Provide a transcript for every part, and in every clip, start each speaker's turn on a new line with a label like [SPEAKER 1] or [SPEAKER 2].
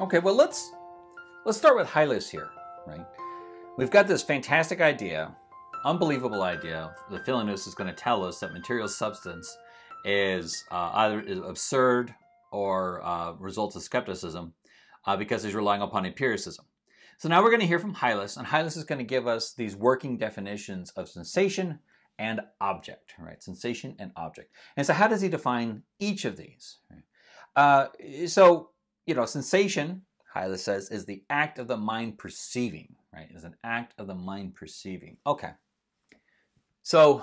[SPEAKER 1] Okay, well let's let's start with Hylas here, right? We've got this fantastic idea, unbelievable idea. The Philonous is going to tell us that material substance is uh, either is absurd or uh, results of skepticism uh, because he's relying upon empiricism. So now we're going to hear from Hylas, and Hylas is going to give us these working definitions of sensation and object, right? Sensation and object. And so how does he define each of these? Uh, so, you know, sensation, Hylas says, is the act of the mind perceiving, right? Is an act of the mind perceiving. Okay. So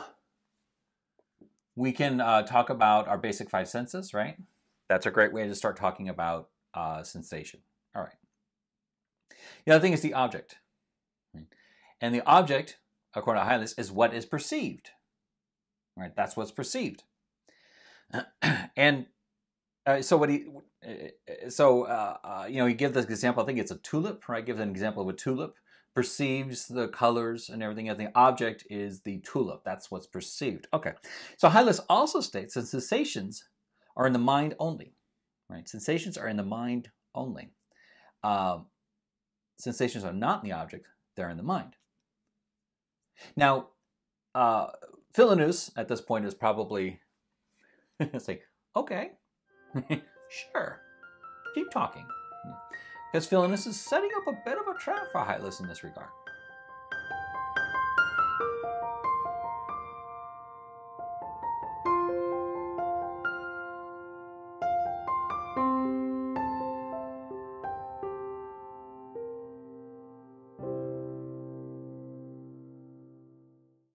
[SPEAKER 1] we can uh, talk about our basic five senses, right? That's a great way to start talking about uh, sensation. All right. The other thing is the object. And the object, according to Hylas, is what is perceived. Right? That's what's perceived. and uh, so what he, uh, so uh, uh, you know, he gives this example. I think it's a tulip, right? Gives an example of a tulip perceives the colors and everything. And the object is the tulip. That's what's perceived. Okay. So Hylas also states that sensations are in the mind only. Right? Sensations are in the mind only. Um, sensations are not in the object, they're in the mind. Now, uh, Philonous at this point is probably saying, okay, sure, keep talking. Because Philonous is setting up a bit of a trap for Hylas in this regard.